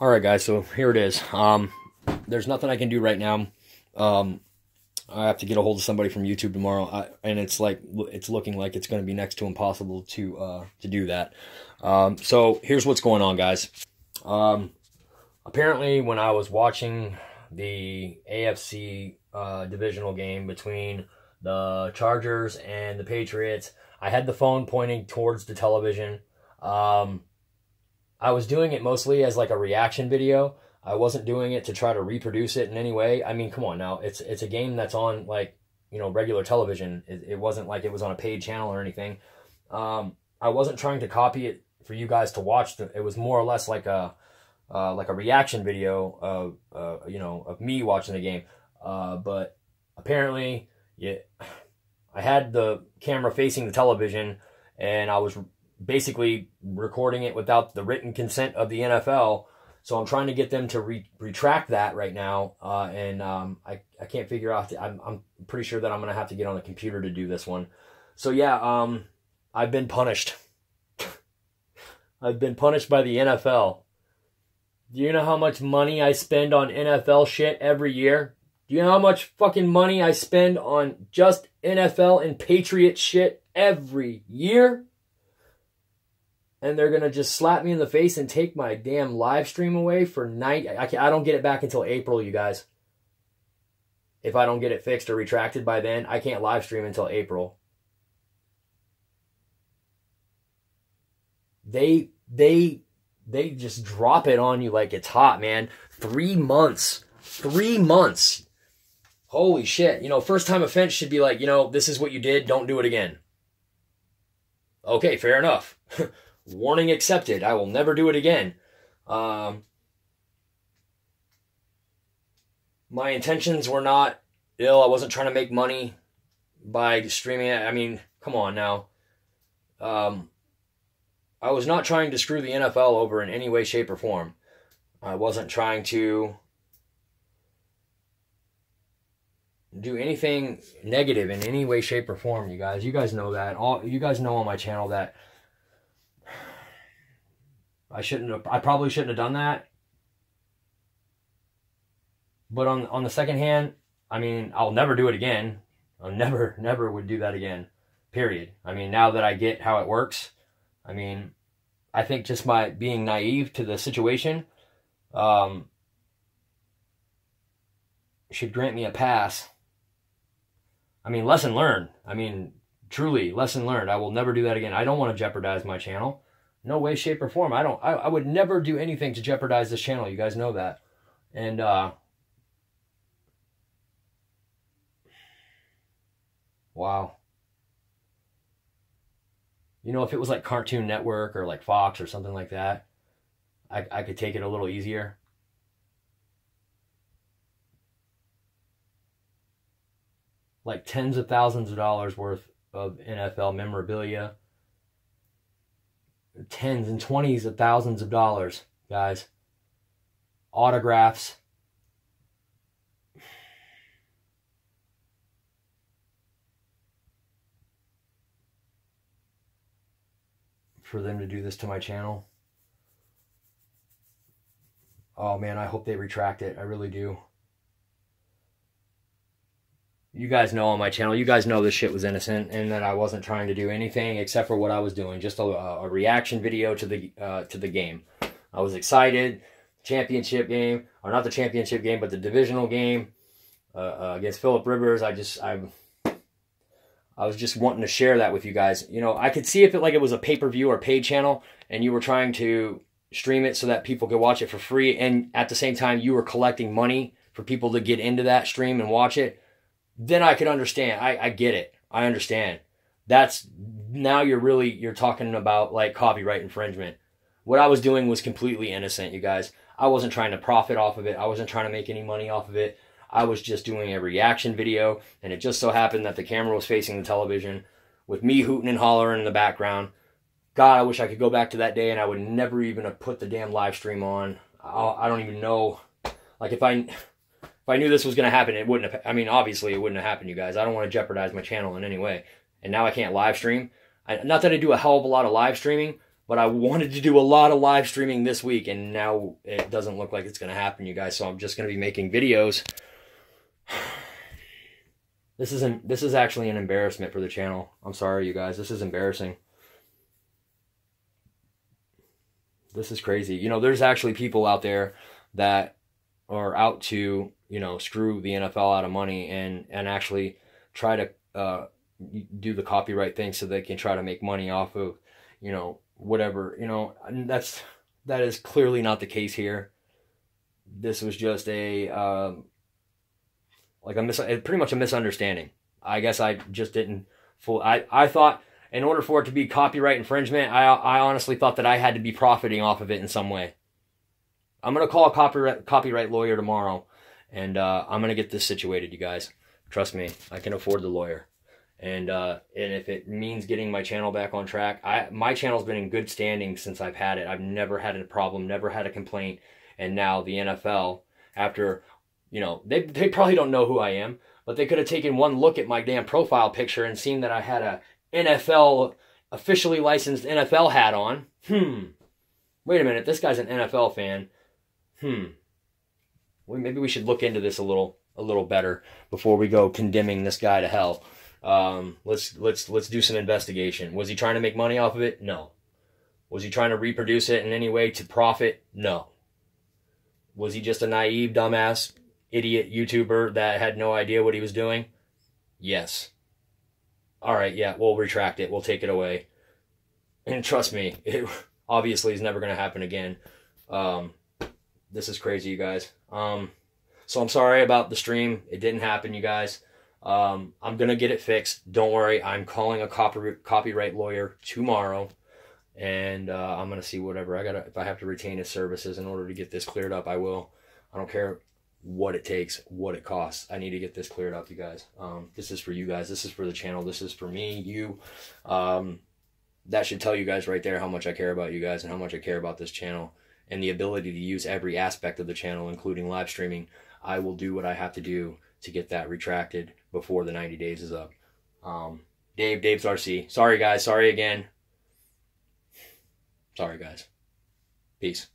All right, guys. So here it is. Um, there's nothing I can do right now. Um, I have to get a hold of somebody from YouTube tomorrow, I, and it's like it's looking like it's going to be next to impossible to uh, to do that. Um, so here's what's going on, guys. Um, apparently, when I was watching the AFC uh, divisional game between the Chargers and the Patriots, I had the phone pointing towards the television. Um, I was doing it mostly as like a reaction video. I wasn't doing it to try to reproduce it in any way. I mean, come on now. It's it's a game that's on like, you know, regular television. It, it wasn't like it was on a paid channel or anything. Um, I wasn't trying to copy it for you guys to watch. it was more or less like a uh, like a reaction video of uh, you know of me watching the game. Uh, but apparently, yeah, I had the camera facing the television, and I was basically recording it without the written consent of the NFL. So I'm trying to get them to re- retract that right now, uh, and um, I I can't figure out. I'm I'm pretty sure that I'm gonna have to get on the computer to do this one. So yeah, um, I've been punished. I've been punished by the NFL. Do you know how much money I spend on NFL shit every year? Do you know how much fucking money I spend on just NFL and Patriot shit every year? And they're gonna just slap me in the face and take my damn live stream away for night. I, I don't get it back until April, you guys. If I don't get it fixed or retracted by then, I can't live stream until April. They they they just drop it on you like it's hot, man. Three months, three months. Holy shit! You know, first time offense should be like, you know, this is what you did. Don't do it again. Okay, fair enough. warning accepted. I will never do it again. Um, my intentions were not ill. I wasn't trying to make money by streaming it. I mean, come on now. Um, I was not trying to screw the NFL over in any way, shape, or form. I wasn't trying to do anything negative in any way, shape, or form. You guys, you guys know that. All you guys know on my channel that I shouldn't have, I probably shouldn't have done that. But on on the second hand, I mean, I'll never do it again. I never never would do that again. Period. I mean, now that I get how it works, I mean, I think just my being naive to the situation um, should grant me a pass. I mean, lesson learned. I mean, truly, lesson learned. I will never do that again. I don't want to jeopardize my channel. No way, shape, or form. I don't. I, I would never do anything to jeopardize this channel. You guys know that. And uh, wow. You know, if it was like Cartoon Network or like Fox or something like that, I, I could take it a little easier. Like tens of thousands of dollars worth of NFL memorabilia tens and twenties of thousands of dollars, guys. Autographs. For them to do this to my channel. Oh man, I hope they retract it. I really do you guys know on my channel, you guys know this shit was innocent and that I wasn't trying to do anything except for what I was doing, just a, a reaction video to the uh, to the game. I was excited, championship game, or not the championship game, but the divisional game uh, uh, against Philip Rivers. I just I I was just wanting to share that with you guys. You know, I could see if it like it was a pay per view or paid channel, and you were trying to stream it so that people could watch it for free, and at the same time you were collecting money for people to get into that stream and watch it then I could understand. I, I get it. I understand. That's now you're really you're talking about like copyright infringement. What I was doing was completely innocent, you guys. I wasn't trying to profit off of it. I wasn't trying to make any money off of it. I was just doing a reaction video, and it just so happened that the camera was facing the television with me hooting and hollering in the background. God, I wish I could go back to that day and I would never even have put the damn live stream on. I do not even know. Like if I if I knew this was going to happen, it wouldn't have. I mean, obviously, it wouldn't have happened, you guys. I don't want to jeopardize my channel in any way. And now I can't live stream. I, not that I do a hell of a lot of live streaming, but I wanted to do a lot of live streaming this week, and now it doesn't look like it's going to happen, you guys. So I'm just going to be making videos. This isn't. This is actually an embarrassment for the channel. I'm sorry, you guys. This is embarrassing. This is crazy. You know, there's actually people out there that are out to you know screw the NFL out of money and and actually try to uh, do the copyright thing so they can try to make money off of you know whatever you know that's that is clearly not the case here. This was just a um, like a mis- pretty much a misunderstanding. I guess i just didn't full i i thought in order for it to be copyright infringement i i honestly thought that i had to be profiting off of it in some way. I'm going to call a copyright copyright lawyer tomorrow and uh, i'm going to get this situated you guys trust me i can afford the lawyer and uh, and if it means getting my channel back on track, I my channel's been in good standing since I've had it. I've never had a problem, never had a complaint, and now the NFL, after you know, they they probably don't know who I am, but they could have taken one look at my damn profile picture and seen that I had a NFL officially licensed NFL hat on. Hmm. Wait a minute, this guy's an NFL fan. Hmm. Maybe we should look into this a little a little better before we go condemning this guy to hell. Um, let's let's let's do some investigation. Was he trying to make money off of it? No. Was he trying to reproduce it in any way to profit? No. Was he just a naive, dumbass, idiot YouTuber that had no idea what he was doing? Yes. All right, yeah, we'll retract it. We'll take it away. And trust me, it obviously is never going to happen again. Um, this is crazy, you guys. Um, so I'm sorry about the stream. It didn't happen, you guys. Um, I'm gonna get it fixed. Don't worry. I'm calling a copy, copyright lawyer tomorrow, and uh, I'm gonna see whatever I gotta. If I have to retain his services in order to get this cleared up, I will. I don't care what it takes, what it costs. I need to get this cleared up, you guys. Um, this is for you guys. This is for the channel. This is for me, you. Um, that should tell you guys right there how much I care about you guys and how much I care about this channel and the ability to use every aspect of the channel, including live streaming. I will do what I have to do to get that retracted before the 90 days is up. Um, Dave, Dave's RC. Sorry, guys. Sorry again. Sorry, guys. Peace.